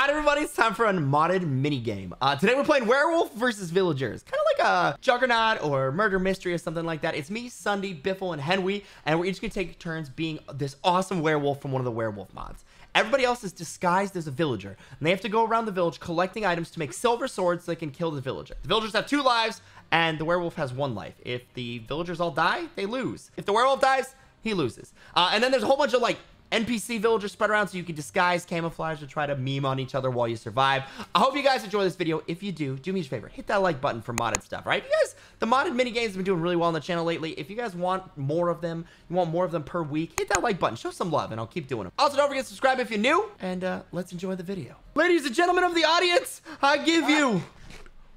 All right, everybody, it's time for a modded mini game. Uh, today we're playing Werewolf versus Villagers, kind of like a Juggernaut or Murder Mystery or something like that. It's me, SSundee, Biffle, and Henwy, and we're each gonna take turns being this awesome werewolf from one of the werewolf mods. Everybody else is disguised as a villager, and they have to go around the village collecting items to make silver swords so they can kill the villager. The villagers have two lives, and the werewolf has one life. If the villagers all die, they lose. If the werewolf dies, he loses. Uh, and then there's a whole bunch of like NPC villagers spread around so you can disguise, camouflage, to try to meme on each other while you survive. I hope you guys enjoy this video. If you do, do me a favor. Hit that like button for modded stuff, right? You guys, the modded mini games have been doing really well on the channel lately. If you guys want more of them, you want more of them per week, hit that like button. Show some love, and I'll keep doing them. Also, don't forget to subscribe if you're new, and uh, let's enjoy the video. Ladies and gentlemen of the audience, I give you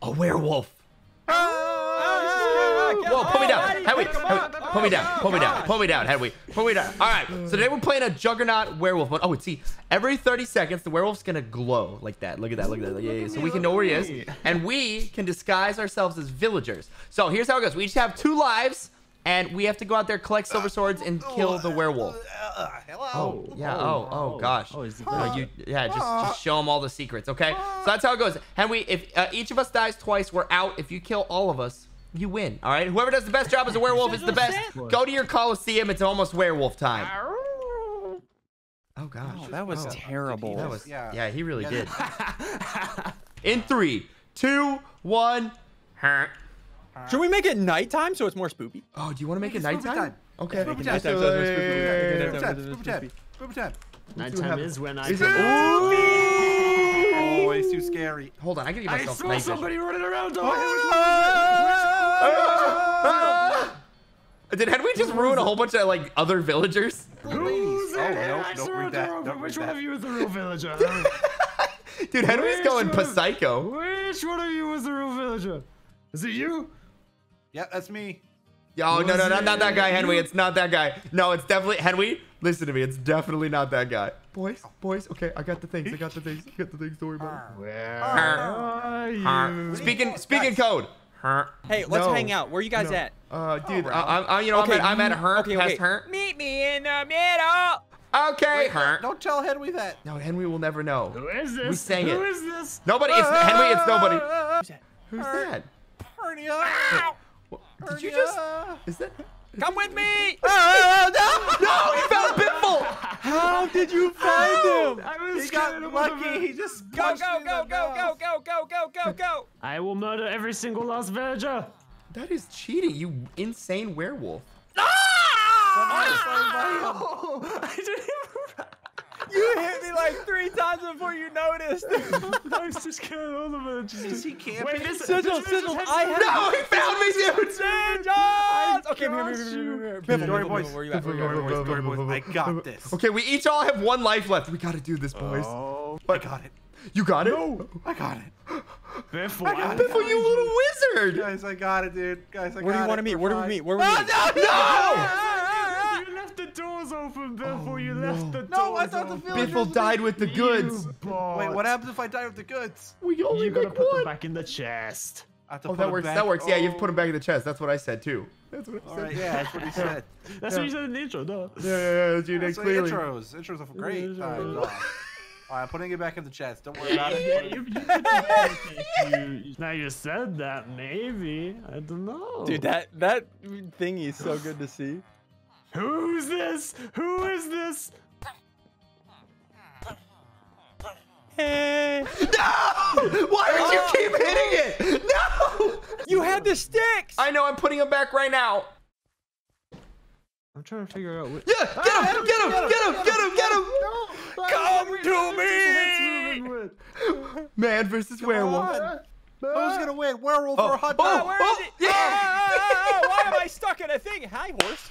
a werewolf. Whoa, Pull me down. Henwy, Henwy, put me down. Pull me down. Pull me down, Henwy. Pull me down. All right. So today we're playing a Juggernaut werewolf mode. Oh, see, every 30 seconds, the werewolf's going to glow like that. Look at that. Look at that. Yeah, yeah. So we can know where he is. And we can disguise ourselves as villagers. So here's how it goes. We each have two lives. And we have to go out there, collect silver swords, and kill the werewolf. Hello. Oh, yeah. Oh, oh, gosh. Oh, is it No, you, yeah, just, just show them all the secrets, okay? So that's how it goes. And we, if uh, each of us dies twice, we're out. If you kill all of us, you win. All right. Whoever does the best job as a werewolf is the best. Go to your coliseum. It's almost werewolf time. Oh gosh. Oh, that oh, was Oh. terrible. That was yeah. Yeah. he really Yeah, did. In three, two, one. Should we make it nighttime so it's more spoopy? Oh, do you want to make it Make it spoopy nighttime? time. Okay. Spoopy Make it time. nighttime. spoopy. Spoopy spoopy spoopy is when I. Is it? Oh, it's too scary. Hold on, I gotta give I saw somebody running around. Oh, Ah! Did Henwy just ruin a whole bunch of like other villagers? Who's Oh, it? nope, I don't read that, don't Which read one of you is the real villager? Dude, Henwy's Which going one? psycho. Which one of you was the real villager? Is it you? Yeah, that's me. Oh no, no, Was not, not that guy, Henwy. you? It's not that guy. No, it's definitely Henwy. Listen to me. It's definitely not that guy. Boys, boys. Okay, I got the things. I got the things. I got the things. Don't worry about it. Where are you? Speaking, speaking code. Huh. Hey, let's No. hang out. Where you guys No. at? Uh, dude, Oh, I, I, I, you know, Okay, I'm at, I'm at her. okay, past okay. her. Meet me in the middle. Okay, Wait, her. Don't tell Henwy that. No, Henwy will never know. Who is this? We sang Who it. is this? Nobody. It's Henwy. It's nobody. Who's that? Who's that? Hernia. What- Did you just? Is that? Come with me. Oh, no! No! He found Biffle. How did you find him? I was He got lucky. He just Go, go, go, go, go, go, go, go, go, go. I will murder every single last villager. That is cheating. You insane werewolf. Ah! Somebody find my- I didn't even. You hit me like three times before you noticed. I was just killing all the villagers. Is he camping? Wait, this Sigil, this- this Sigil, has- I have- No, he found me, dude. Sigils! Okay, here, got here, here, here, you. here. Biffle, Story boys. Biffle, where you at? Where you at? Where you at? Story boys. I got this. Okay, we each all have one life left. We gotta do this, boys. Oh, I got it. You got it? No, I got it. Biffle, I got I'm. Biffle, you little wizard. Guys, I got it, dude. Guys, I Where got it. Where do got you want to meet? Where do we meet? Where do we oh, meet? No! You left the doors open, Biffle. you oh, left the doors No, I thought the open. villagers Biffle died with the goods. You. Wait, what happens if I die with the goods? We only You gotta make put them back in the chest. I have to Oh, that works. back. That works. Yeah, you have to put them back in the chest. That's what I said too. That's what I All said. right, yeah, that's what he said. That's what you said in the intro, no? Yeah, yeah, yeah. You did So clearly. intros, intros are great. Intros are- times. All right, I'm putting it back in the chest. Don't worry about it. Yeah, you, you, you, now you said that, maybe. I don't know. Dude, that that thingy is so good to see. Who's this? Who is this? Hey, No! Why would you keep hitting it? No! you had the sticks. I know. I'm putting them back right now. I'm trying to figure out. What... Yeah, get him! Get him! Get him! Get him! Get him! Come to me. Man versus werewolf. on. Who's gonna win? Werewolf Oh, or hot oh, dog? Where oh, is it? yeah. Oh, oh, oh, why am I stuck in a thing? Hi, horse.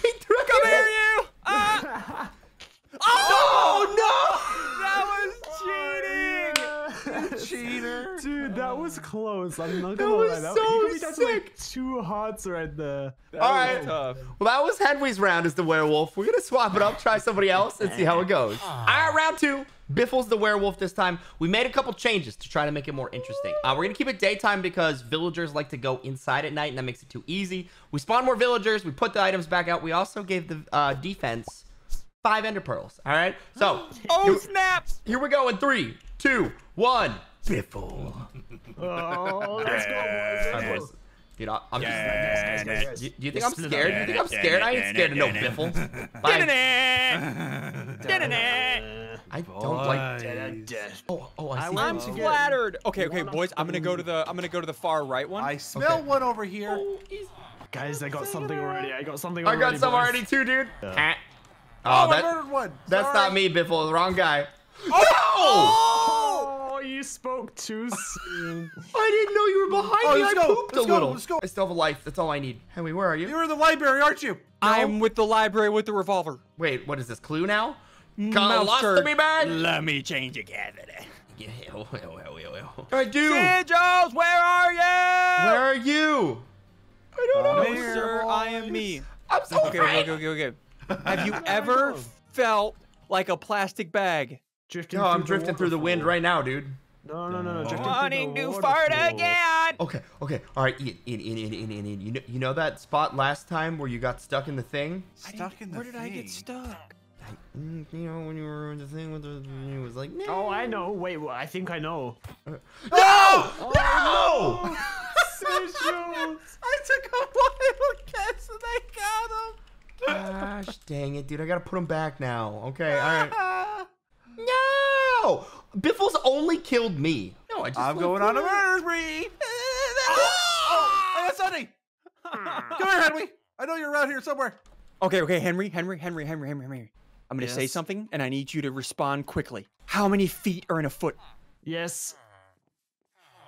close. I'm not That gonna was lie. That, so you got me like sick. two hearts right there. That All was right. tough. Well, that was Henwy's round as the werewolf. We're gonna swap it up, try somebody else, and see how it goes. All right, round two. Biffle's the werewolf this time. We made a couple changes to try to make it more interesting. Uh, we're gonna keep it daytime because villagers like to go inside at night, and that makes it too easy. We spawn more villagers. We put the items back out. We also gave the uh, defense five ender pearls. All right. So Oh here, snaps! here we go in three, two, one. Biffle. Oh, let's go, boys. Let's Dude, I- I'm just. Yes, yes, yes. Do you think I'm scared? Do you think I'm scared? I ain't scared of no biffle. I don't like. Oh, oh, I see. I'm Oh. flattered. Okay, okay, boys. I'm gonna go to the I'm gonna go to the far right one. I smell Okay. one over here. Guys, I got something already. I got something already, I got some boys. already too, dude. Ah. Oh, Oh, I murdered one. that's not me, Biffle. The wrong guy. Oh, you spoke too soon. I didn't know you were behind Oh, me. let's I go. pooped Let's a go. little. Let's go. I still have a life. That's all I need. Henwy, where are you? You're in the library, aren't you? I'm with the library with the revolver. Wait, what is this? Clue now? Mouth Colostomy guard. bag? Let me change a cavity. Yeah, well, well, well, well, well. I do. Sigils, where are you? Where are you? I don't No, know. Here, sir, I am me. I'm so Okay, afraid. okay, okay, okay. Have you ever felt like a plastic bag? Drifting No, I'm through drifting through the wind right now, dude. No, no, no, no. Drifting Wanting to fart again. Okay, okay. All right, Ian, Ian, Ian, Ian, Ian, Ian, Ian. You know, you know that spot last time where you got stuck in the thing? Stuck in the Where did I get stuck? I, mm, you know, when you were in the thing with the, it was like, no. Oh, I know. Wait, well, I think I know. No! Oh, no! Sigils. I took a wild guess and I got him. Gosh, dang it, dude. I gotta put him back now. Okay, all right. Ah. No! Biffle's only killed me. No, I just. I'm going on a murder spree. Ah! Oh, I got Sunny. Hmm. Come here, Henwy. I know you're around here somewhere. Okay, okay, Henwy, Henwy, Henwy, Henwy, Henwy, Henwy. I'm gonna say something, and I need you to respond quickly. How many feet are in a foot? Yes.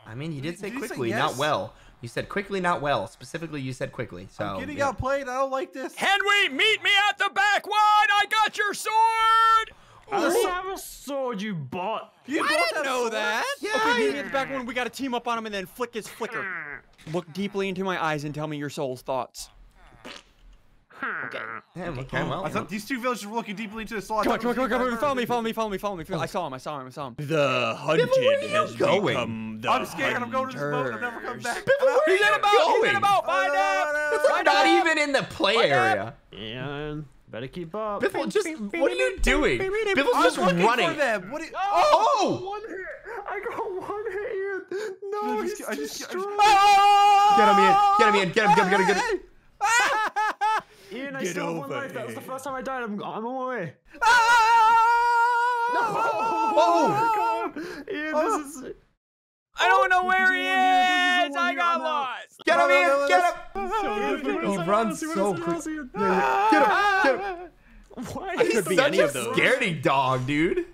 I mean, you did say Did you say quickly, not well. You said quickly, not well. Specifically, you said quickly. So. I'm getting yeah. outplayed. I don't like this. Henwy, meet me at the back one. I got your sword. I don't have a sword, you bought. You I didn't know swords? that. Yeah, okay, meet me I- at the back one. We gotta team up on him and then flick his flicker. Look deeply into my eyes and tell me your soul's thoughts. Damn, okay, well. I thought these two villagers were looking deeply into the soul. Come on, come on, come on, come on, follow me, follow me, follow me, follow me. I saw him, I saw him, I saw him. The hunted where are you has going? become the I'm scared. I'm going to this boat. I'm never coming back. Biffle, where are you He's in a boat. He's in going? a boat. Find out. It's like not even in the play area. Yeah, better keep up. Biffle, just what are you doing? Biffle's I'm just looking running. for them. What? do you- Oh! One hit. I got one hit. Ian. No, I he's just- I just- I just- Oh! Get him in, get him in, get him, get him, get him, get him. Ian, I Get still have one over life. That was the here. first time I died. I'm, I'm on my way. Ah! Oh! God. Ian, ah! Oh. this is. I don't know where he is is. I got lost. Get him in, no, get no, him. He He runs so quick. quick. Get him, get him. Why? Could is be Such any a of those. scaredy dog, dude.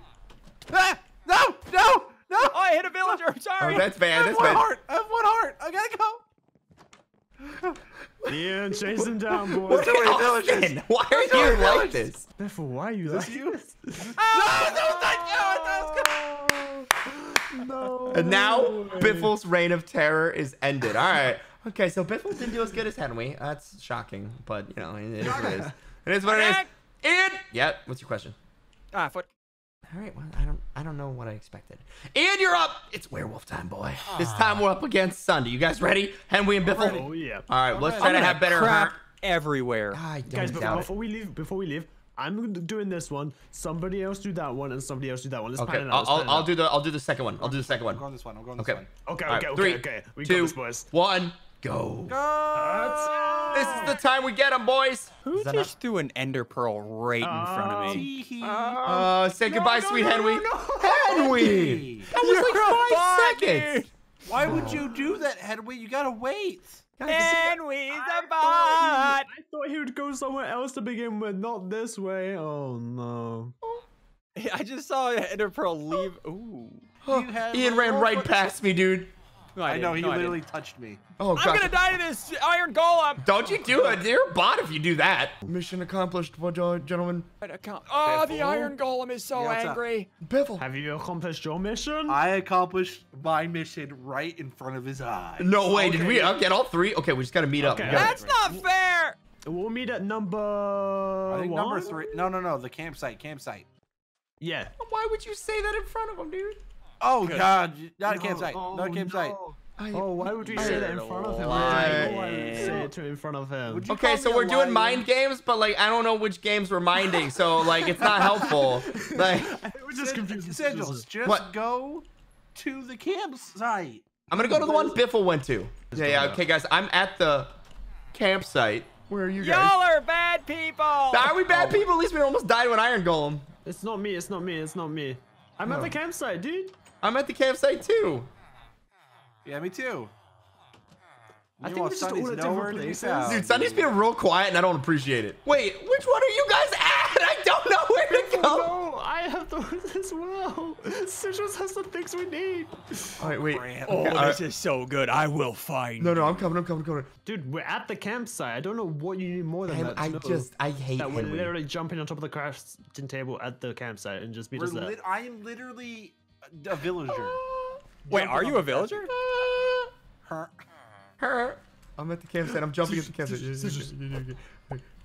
Ah, No! No! No! Oh, I hit a villager. I'm Oh, sorry. that's I bad. have That's one bad. heart. I have one heart. I gotta go. Ian, chase him down, boys. What doing, Austin, villagers? Why are you like villagers? this? Biffle, why are you like you? this? No! No! Thank you! I thought it was gonna- No. And now. Biffle's reign of terror is ended. All right. Okay, so Biffle didn't do as good as Henwy. That's shocking, but you know, it is what it is. It is what it is. Ian. Yeah. What's your question? Ah, foot. All right. Well, I don't. I don't know what I expected. Ian, you're up. It's werewolf time, boy. This time we're up against SSundee. You guys ready? Henwy and Biffle. Oh yeah. All right. Let's ready. try to have better. crap everywhere. I don't Guys, but doubt before we leave, before we leave, I'm doing this one. Somebody else do that one, and somebody else do that one. Let's it. plan Okay. it out. I'll, let's I'll, plan it I'll out. do the. I'll do the second one. I'll do the second one. I'm one. going this one. I'm going this Okay. one. Okay, All right, okay, three, okay, okay. We two, got this, boys. one, go. Go! This is the time we get them, boys. Who that just threw an ender pearl right in front of me? Tee hee. Uh, say goodbye, no, sweet no, Henwy. no, Henwy! That was like You're a five buggy. seconds. Why would you do that, Henwy? You gotta wait. Henwy's I a thought, bot. I thought he would go somewhere else to begin with, not this way. Oh no. I just saw an ender pearl leave. Ooh. Oh, Ian ran right past me, dude. No, I didn't. know he No, literally touched me. Oh, I'm God. gonna die to this iron golem. Don't you do it. You're a bot if you do that. Mission accomplished, what, gentlemen. Oh, the iron golem is so Yeah, what's up? angry. Biffle. Have you accomplished your mission? I accomplished my mission right in front of his eyes. No way. Did we get all three? Okay, we just gotta meet up. Okay. gotta- That's not fair. We'll meet at number. I think number three. No, no, no. The campsite. Campsite. Yeah. Why would you say that in front of him, dude? Oh Good. God! Not a No, campsite. oh, Not a oh, campsite. no. I- Oh, why would we I- say that in front of him? Why? I know why would say it to in front of him. Okay, so we're doing mind games, but like I don't know which games we're minding, so like it's not helpful. Like We're just confused. Sigils, just What? go to the campsite. I'm gonna go to the one Biffle went to. Yeah, yeah. Okay, guys, I'm at the campsite. Where are you guys? Y'all are bad people. Are we bad people? At least we almost died when Iron Golem. It's not me. It's not me. It's not me. I'm at the campsite, dude. I'm at the campsite too. Yeah, me too. I think we're just all Sunny's at different nowhere to be places. found. Dude, Sunny's being real quiet and I don't appreciate it. Wait, which one are you guys at? I don't know where to go. No, I have those as well. Citrus has the things we need. All right, wait. Grant. Oh, Okay, this is so good. I will find. No, no, I'm coming, I'm coming, I'm coming. Dude, we're at the campsite. I don't know what you need more than Hen- that. to I know just, I hate that we're Henwy. literally jumping on top of the crafting table at the campsite and just beat We're us there. I am literally a villager. Wait, are you a villager? Huh? Her. I'm at the campsite. I'm jumping at the campsite.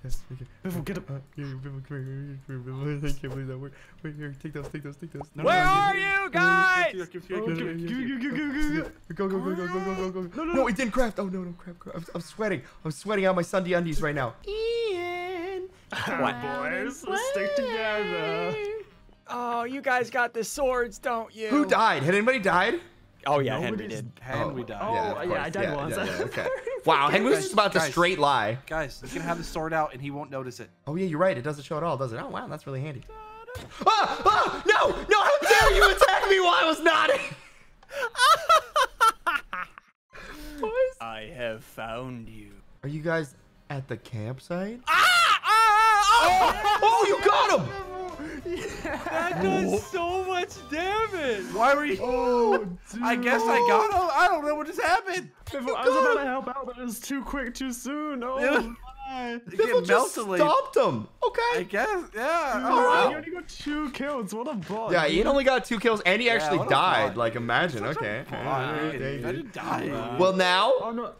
Yes, we. Biffle, get up. Uh, yeah, Biffle, come here, come here, come here, Biffle. I can't believe that word. Wait, here, take those, take those, take those. No, no, Where no, are you guys? no, no, no, no, no, no, Go, go, go, go, go, go, go, go. No, it didn't craft. Oh, no, no, crap, crap. I'm, I'm sweating. I'm sweating out my Sunday undies right now. Ian. What? Boys, let's stick together. Oh, you guys got the swords, don't you? Who died? Had anybody died? Oh yeah, Henwy did. And Oh. we died. Oh, of yeah, I course. died once. okay. Wow, Henwy was just about to straight lie. Guys, you can have the sword out and he won't notice it. Oh, yeah, you're right. It doesn't show at all, does it? Oh, wow, that's really handy. Ah! Ah! No! No! How dare you attack me while I was nodding? Boys. I have found you. Are you guys at the campsite? Ah! ah, Oh, you got him! That does so much damage. Why were you? Oh, I guess I got him. I don't know what just happened. Biffle, I was about to help out, but it was too quick, too soon. Oh, Yeah. my. You Biffle just melted. stopped him. Okay. I Okay. guess. Yeah. All right. He only got two kills. What a bot. Yeah, Ian only got two kills, and he actually what died. bot. Like, imagine. Okay. I okay, didn't, I okay. didn't die. Well, now Oh, no.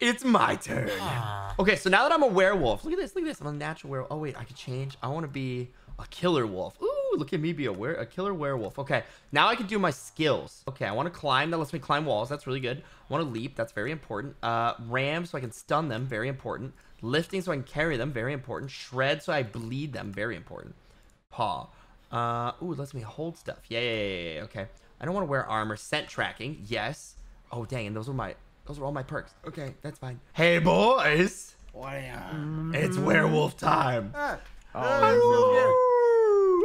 it's my turn. Ah. Okay, so now that I'm a werewolf, look at this. Look at this. I'm a natural werewolf. Oh wait, I could change. I want to be a killer wolf. Ooh, look at me be a were a killer werewolf. Okay, now I can do my skills. Okay, I want to climb. That lets me climb walls. That's really good. I want to leap. That's very important. Uh, ram so I can stun them. Very important. Lifting so I can carry them. Very important. Shred so I bleed them. Very important. Paw. Uh, ooh, lets me hold stuff. Yeah, yeah, yeah, yeah. Okay. I don't want to wear armor. Scent tracking. Yes. Oh, dang. And those are my, those are all my perks. Okay, that's fine. Hey, boys. Wow. It's werewolf time. Ah. Woo!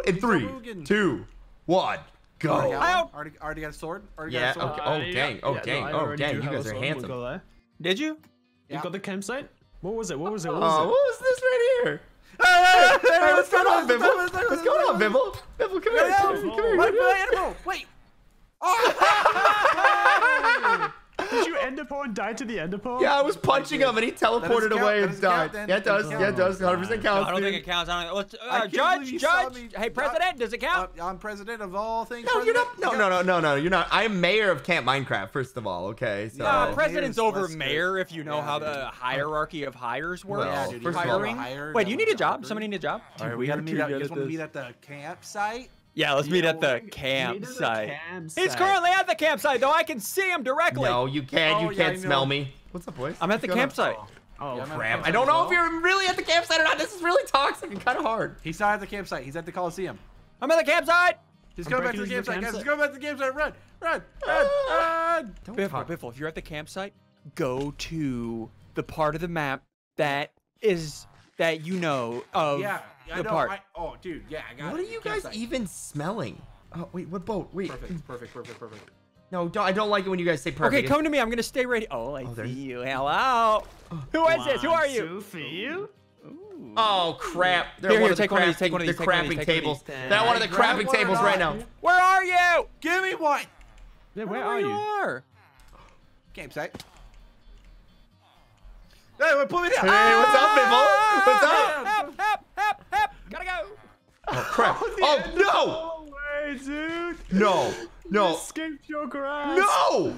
In He's three, Logan. two, one, Already go. got, Ow. already, already got a sword? Already Yeah, got a sword? okay. Oh, dang. Oh, dang. I Oh, dang. You guys are sword. We'll handsome. go there. Did you? Yeah. You got the campsite? What was it? What was it? What was, Oh, what was was this right here? Hey, Hey, what's going on, What's Bibble? What's going on, Bibble? Bibble, come here. Come here. Wait, wait, animal. Wait. it? Did you end upon die to the end upon? Yeah, I was punching him and he teleported away and doesn't count, died. Yeah, it does. Yeah, it does. 100% No, counts. I don't think it counts. I don't, let's, I uh, judge, believe you saw judge. Hey, president, does it count? Uh, I'm president of all things. No, you're not. No, no, no, no, no. You're not. I'm mayor of Camp Minecraft, first of all. Okay. So. Uh, president's over mayor if you know Yeah, how dude. the hierarchy of hires works. Well, Yeah, dude. first you of all, hiring. hired Wait, do you need a job? Somebody need a job? All right, we gotta meet at. You just want to meet at the campsite? Yeah, let's meet at the campsite. campsite. He's currently at the campsite, though I can see him directly. No, you can't. Oh, You yeah, can't I smell me. What's up, boys? I'm at the What's going on? campsite. Oh, Yeah, I'm at the Crap. I don't know well. if you're really at the campsite or not. This is really toxic and kind of hard. He's not at the campsite. He's at the Coliseum. I'm at the campsite. Just I'm go back to the into the campsite, guys. campsite. Just go back to the campsite. Run, run, run, run. Don't Biffle, talk. Biffle, if you're at the campsite, go to the part of the map that is that you know of Yeah, I the know. part. I, oh, dude, yeah, I got What are you guys Campsite. even smelling? Oh, wait, what boat? Wait. Perfect, perfect, perfect, perfect. No, don't, I don't like it when you guys say perfect. Okay, come to me. I'm gonna stay right. Oh, I Oh, see you. Hello. Who is this? Who are you? Two for you? Oh crap! They're Here, one here, of the take one of these, take one of these, The take one of crapping these, take one of tables. these. They're one of the Grab crapping tables right now. Where are you? Give me one. Yeah, where There are you? are. Campsite. Hey, put me down. Hey, what's up, Bibble? Ah! What's up? Help! Help! Help! Help! Gotta go. Oh crap! Oh No way, dude! no! No! No! Escaped your grasp! No!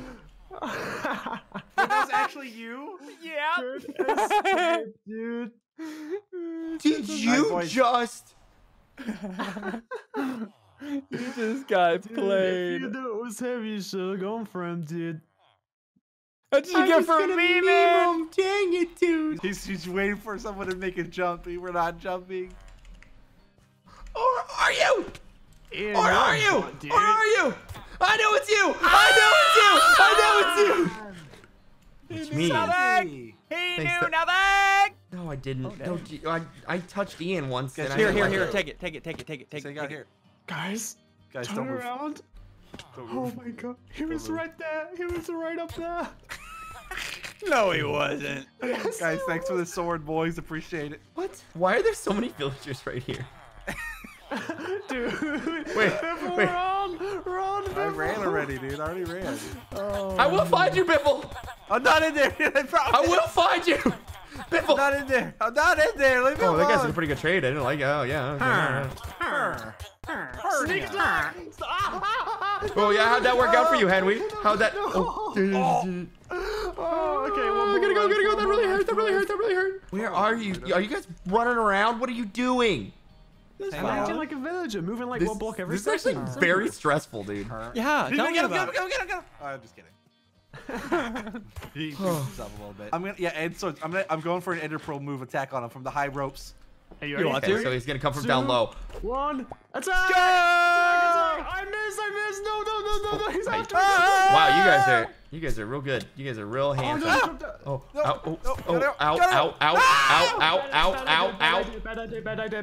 That's actually you. Yeah. Dude, escape, dude. Did you boys. just? this guy Dude, if you knew it was him, you should have gone for him, dude. That's what I you get was for gonna me, man. him. Dang it, dude. He's, he's waiting for someone to make a jump. We're not jumping. Or are you? Ian, Or you're you? butt, dude. Or are you? I know it's you. I know it's you. I know it's you. It's me. Nothing. He Thanks knew to- nothing. No, I didn't. No, I touched Ian once. Guys, and I Here, didn't here, here. it. Take it. Take it. Take it. Take it. Take So it. Take here. Guys, Guys, turn don't around. Don't Oh my god, he was move. right there. He was right up there. No, he wasn't. Guys, thanks for the sword, boys. Appreciate it. What? Why are there so many villagers right here? Dude. Wait, Biffle, wait. Run, run, I Biffle. ran already, dude. I already ran. Oh, I will find you, Biffle. I'm not in there. I I will find you. I'm Biffle. not in there. I'm not in there. Leave me Oh, that guy's a alone. pretty good trade. I didn't like it. Oh, yeah. okay, alright. Sneak attack. Oh, yeah. How'd that work out for you, Henwy? How'd that? Oh, Oh, okay, one Oh, more gotta go, life, gotta go. That more really hurt. That one really hurt. That really hurt. Where are you? Are you guys running around? What are you doing? Life. Hang Acting like a villager, moving like This, one block every this is actually second. very stressful, dude. Yeah, Get tell him, me get him, about get him, it. get him, get. I'm just kidding. he beats himself a little bit. I'm gonna, yeah, and so I'm gonna, I'm going for an Ender Pearl move attack on him from the high ropes. Hey, you, you want okay. So he's gonna come from Two, down low. One. Attack! Go! I missed! I missed! No! No! No! No! no. He's after me! Wow, you guys are you guys are real good. You guys are real handsome. Oh! No, ow! Oh! No, oh! Out! Out! Out! Out! Out! Ow! Ow! Ow! Ow!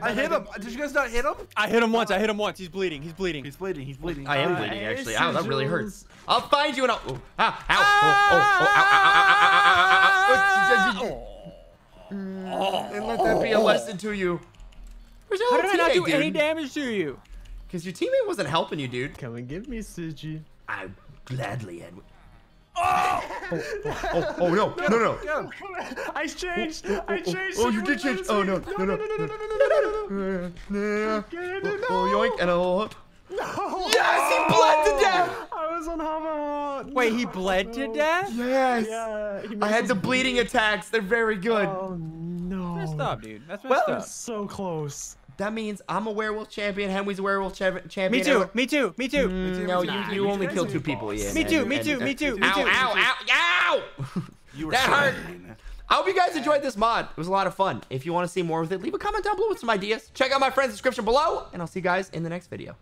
I hit him. Did you guys not hit him? I hit him once. I hit him once. He's bleeding. He's bleeding. He's bleeding. He's bleeding. I am bleeding actually. Ow! That really hurts. I'll find you and I'll. Ow! Ow! Oh! Oh! Oh! Ow! Ow! Ow! Ow! Ow! Ow! And let that be a oh. lesson to you. How did I not do teammate, any damage to you? Because your teammate wasn't helping you, dude. Come and give me Suji. I gladly, Edwin. Oh! Oh! oh, oh, oh no, no, no. Get him. I changed! I changed! Oh, you did change. Oh no, no, no, no, no, no, no, no. Uh, oh, yoink and a oh. No! Yes, he bled to death. I was on hover. Wait, he bled to death? Yes. Yeah, he I made had us the bleeding bleed. attacks. They're very good. Oh no! Messed up, dude. That's Well, messed That up. was so close. That means I'm a werewolf champion. Henwy's a werewolf cha- champion. Me too. Me too. Me too. Mm, no, you, Nah, you you only guys killed two the people, boss. Ian. Me too, me too, me too, me Ow, too. ow, ow, ow! You were That hurt. I hope you guys enjoyed this mod. It was a lot of fun. If you want to see more with it, leave a comment down below with some ideas. Check out my friend's description below, and I'll see you guys in the next video.